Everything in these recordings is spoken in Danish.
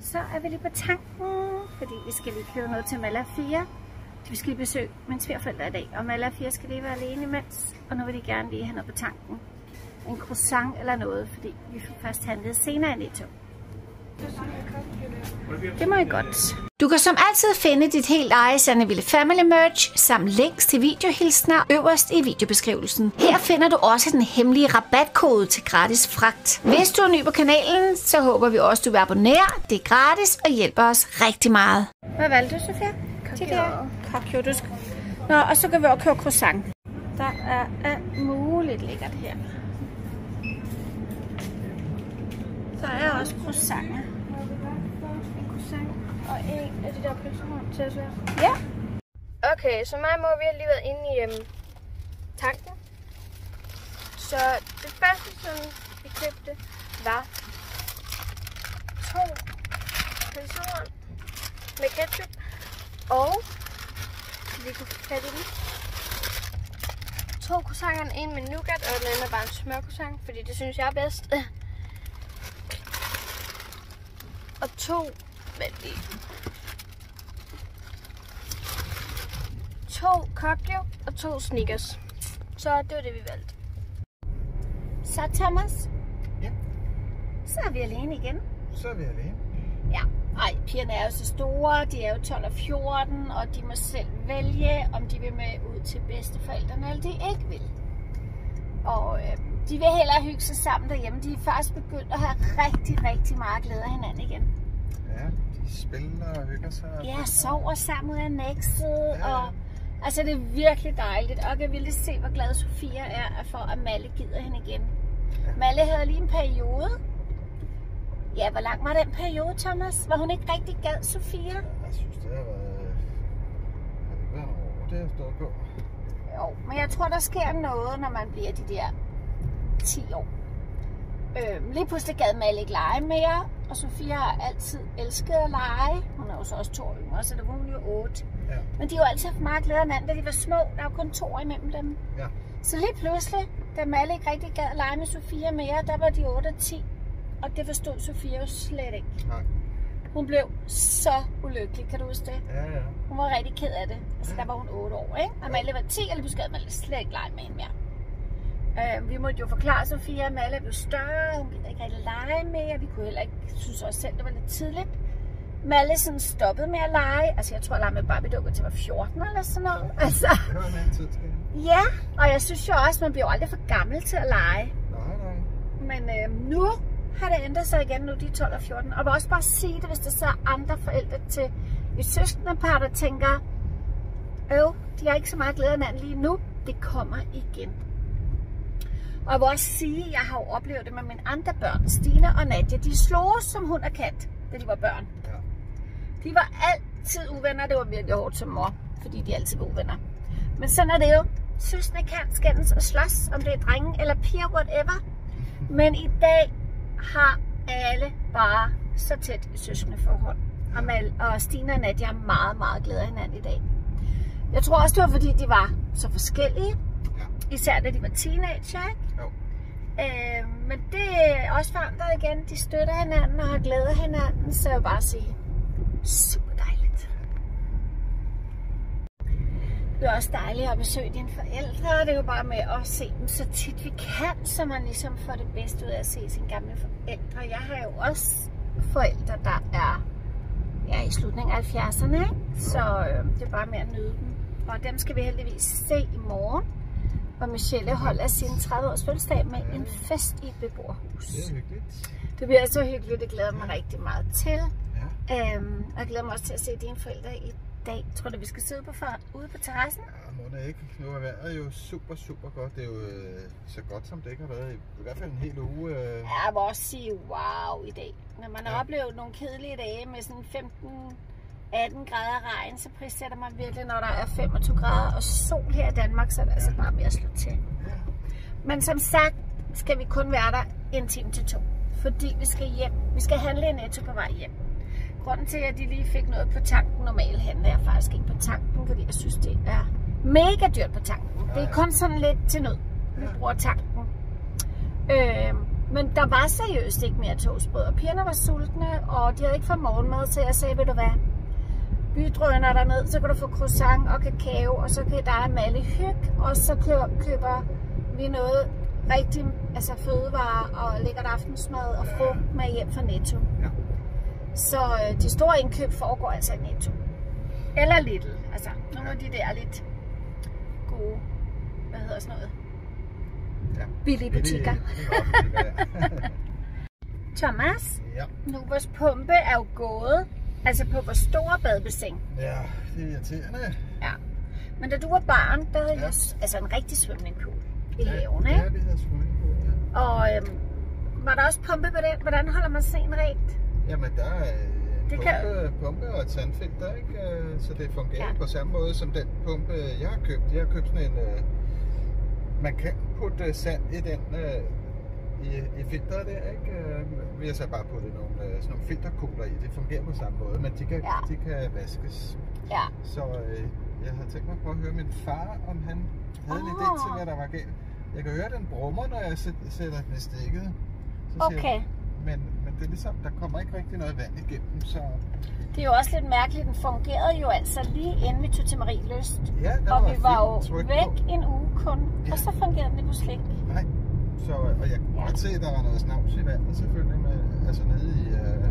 så er vi lige på tanken, fordi vi skal lige købe noget til Malla 4. Vi skal lige besøge mine svigerforældre i dag, og Malla 4 skal lige være alene imens, og nu vil de gerne lige have noget på tanken. En croissant eller noget, fordi vi først handlede senere i Netto. Det må I godt. Du kan som altid finde dit helt eget Sandeville Family Merch samt links til videohilsner øverst i videobeskrivelsen. Her finder du også den hemmelige rabatkode til gratis fragt. Hvis du er ny på kanalen, så håber vi også, du vil abonnere. Det er gratis og hjælper os rigtig meget. Hvad valgte du, Sofia? Kakio. du skal... Nå, og så kan vi også køre croissant. Der er alt muligt lækkert her. Der er også croissanter. Og en af de der pølsehorn til at svære. Ja. Okay, så mig må vi har lige været inde i øhm, tanken. Så det første, som vi købte, var to pølsehorn med ketchup og vi kunne få fat i dem. To croissanter, en med nougat, og den anden er bare en smørcroissant, fordi det synes jeg er bedst. Og to, lige. To Cocktail og to Snickers. Så det var det, vi valgte. Så Thomas, Ja, så er vi alene igen. så er vi alene. Ja, ej, pigerne er jo så store, de er jo 12 og 14, og de må selv vælge, om de vil med ud til bedsteforældrene, eller de ikke vil. Og øh, de vil hellere hygge sig sammen derhjemme. De er faktisk begyndt at have rigtig, rigtig meget glæde af hinanden igen. Ja, spiller og hygger sig. Ja, sover sammen ud af Ja. og altså det er virkelig dejligt. Og jeg vil lige se, hvor glad Sofia er for, at Malle gider hende igen. Malle havde lige en periode. Ja, hvor lang var den periode, Thomas? Var hun ikke rigtig gad, Sofia? Jeg synes, det har været... Nogle år, det har stået på? Jo, men jeg tror, der sker noget, når man bliver de der 10 år. Øhm, lige pludselig gad Malle ikke lege mere, og Sofia har altid elsket at lege. Hun er jo så også to år yngre, så der var hun jo 8. Ja. Men de har jo altid haft meget glæde af hinanden, da de var små. Der er jo kun to år imellem dem. Ja. Så lige pludselig, da Malle ikke rigtig gad at lege med Sofia mere, der var de 8 og 10. Og det forstod Sofia jo slet ikke. Nej. Hun blev så ulykkelig, kan du huske det? Ja, ja. Hun var rigtig ked af det. Altså, der var hun 8 år, ikke? Og Malle var 10, og lige pludselig gad Malle slet ikke lege med hende mere. Øh, vi måtte jo forklare Sofia, at Malle blev større, hun gider ikke rigtig lege mere. Vi kunne heller ikke, synes også selv, det var lidt tidligt. Malle sådan stoppede med at lege. Altså, jeg tror, jeg legede med Barbie dukker til jeg var 14 eller sådan noget. Altså, Det var en anden tid til. ja. Og jeg synes jo også, man bliver aldrig for gammel til at lege. Nej, nej. Men øh, nu har det ændret sig igen, nu de er 12 og 14. Og jeg vil også bare sige det, hvis der så er andre forældre til et søskendepar, der tænker, øv, de har ikke så meget glæde af hinanden lige nu. Det kommer igen. Og jeg vil også sige, at jeg har jo oplevet det med mine andre børn, Stine og Nadia. De slog som hund og kat, da de var børn. Ja. De var altid uvenner. Det var virkelig hårdt som mor, fordi de altid var uvenner. Men sådan er det jo. Søskende kan skændes og slås, om det er drenge eller piger, whatever. Men i dag har alle bare så tæt søskende forhold. Og, Mal, og Stine og Nadia har meget, meget glæde af hinanden i dag. Jeg tror også, det var fordi, de var så forskellige. Især da de var teenager, ikke? Øh, men det er også der igen. De støtter hinanden og har glæde af hinanden, så jeg vil bare sige, super dejligt. Det er også dejligt at besøge dine forældre. Det er jo bare med at se dem så tit vi kan, så man ligesom får det bedste ud af at se sine gamle forældre. Jeg har jo også forældre, der er ja, i slutningen af 70'erne, ikke? så øh, det er bare med at nyde dem. Og dem skal vi heldigvis se i morgen, hvor Michelle holder sin 30-års fødselsdag med en fest i et beboerhus. Det er. Det bliver så hyggeligt, det glæder mig rigtig meget til. Ja. Øhm, og jeg glæder mig også til at se dine forældre i dag. Tror du, vi skal sidde på for, ude på terrassen? Ja, må det ikke. Nu er vejret jo super, super godt. Det er jo øh, så godt, som det ikke har været i, i hvert fald en hel uge. Øh. Jeg vil også sige wow i dag. Når man har Ja. oplevet nogle kedelige dage med sådan 15 18 grader regn, så prissætter man virkelig, når der er 25 grader og sol her i Danmark, så er det altså bare med at slå til. Men som sagt, skal vi kun være der en time til to. Fordi vi skal hjem. Vi skal handle i Netto på vej hjem. Grunden til, at de lige fik noget på tanken, normalt handler jeg faktisk ikke på tanken, fordi jeg synes, det er mega dyrt på tanken. Det er kun sådan lidt til nød, vi bruger tanken. Øh, Men der var seriøst ikke mere toastbrød, og pigerne var sultne, og de havde ikke fået morgenmad, så jeg sagde, ved du hvad, bydrøner derned, så kan du få croissant og kakao, og så kan der Malle hygge, og så køber vi noget rigtig altså fødevarer og lækkert aftensmad og frugt med hjem fra Netto. Ja. Så øh, de store indkøb foregår altså i Netto. Eller Lidl, altså nogle af de der lidt gode, hvad hedder sådan noget, Ja. billige butikker. Billige- billige butikker, Thomas, ja. nu vores pumpe er jo gået, altså på vores store badebassin. ja, det er irriterende. Ja. Men da du var barn, der havde Ja. ja. jeg altså en rigtig swimmingpool i Ja, haven, Ja, ikke? vi havde swimmingpool, ja. Og øhm, var der også pumpe på den? Hvordan holder man sen rent? Jamen, der er en Det pumpe, kan- pumpe og et sandfilter, ikke? Øh, Så det fungerer Ja. på samme måde som den pumpe, jeg har købt. Jeg har købt sådan en... øh, Man kan putte øh, sand i den øh, i, i filteret der, ikke? Vi har så bare puttet nogle, øh, sådan nogle filterkugler i. Det fungerer på samme måde, men de kan, Ja. de kan vaskes. Ja. Så øh, jeg havde tænkt mig at prøve at høre min far, om han havde lidt idé til, hvad der var galt. Jeg kan høre, den brummer, når jeg sæt- sætter den i stikket. Så Okay. jeg, men, men det er ligesom, der kommer ikke rigtig noget vand igennem, så... Det er jo også lidt mærkeligt. Den fungerede jo altså lige inden vi tog til Marie Lyst. Ja, der Og vi var jo væk På. en uge kun. Ja. Og så fungerede den lige pludselig ikke. Nej. Så, og jeg kunne godt se, at der var noget snavs i vandet selvfølgelig, med, altså nede i, øh,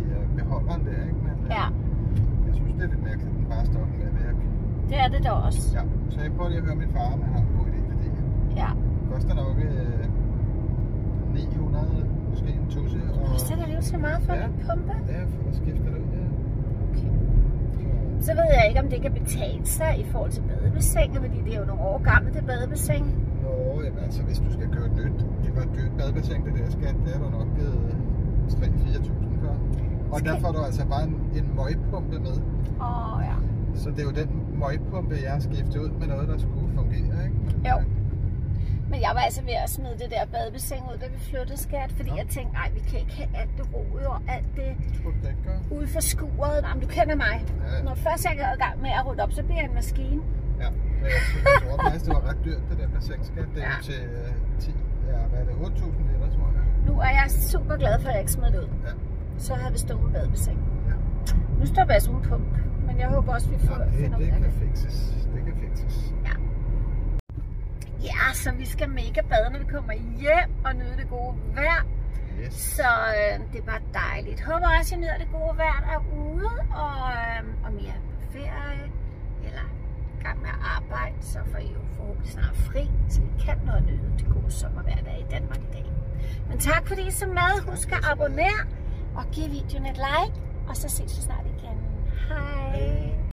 i øh, beholderen der, ikke? Men øh, Ja, jeg synes, det er lidt mærkeligt, at den bare stopper med virke. det er det da også. Ja, så jeg prøver lige at høre min far, om han har en god idé til det her. Ja. Det koster nok øh, 900, måske en tusse. Og, Så er det alligevel så meget for Ja. en pumpe. Ja, for at skifte det ud, ja. Okay. Så, ved jeg ikke, om det kan betale sig i forhold til badebassinet, fordi det er jo nogle år gammelt, det badebassin. Nå, jamen altså, hvis du skal købe et nyt, det var dyrt badebassin, det der skat, det har du nok givet 3-4.000 for. Og der får du altså bare en, en møgpumpe med. Åh, oh, ja. Så det er jo den møgpumpe, jeg har skiftet ud med noget, der skulle fungere, ikke? Jo. Men jeg var altså ved at smide det der badebassin ud, da vi flyttede skat, fordi Nå. jeg tænkte, nej, vi kan ikke have alt det rod og alt det ude for skuret. Nej, men du kender mig. Ja. Når først jeg går i gang med at rydde op, så bliver jeg en maskine. Ja, jeg, tror faktisk, det var ret dyrt, det der bassinskat. Det er Ja. til øh, 10, ja, hvad er det, 8.000 liter, tror jeg. Nu er jeg super glad for, at jeg ikke smed det ud. Ja. Så havde vi stået med badebassin. Ja. Nu står vi altså uden pump, men jeg håber også, vi får Ja, det, finder ud det af kan det. fikses. Det kan fikses. Ja, så vi skal mega bade, når vi kommer hjem og nyde det gode vejr. Yes. Så øh, det er bare dejligt. Håber også, at I nyder det gode vejr derude, og øh, om I så får I jo forhåbentlig snart fri, så I kan noget nyde det gode sommervejr, der i Danmark i dag. Men tak fordi I så med. Husk at abonnere og give videoen et like, og så ses vi snart igen. Hej!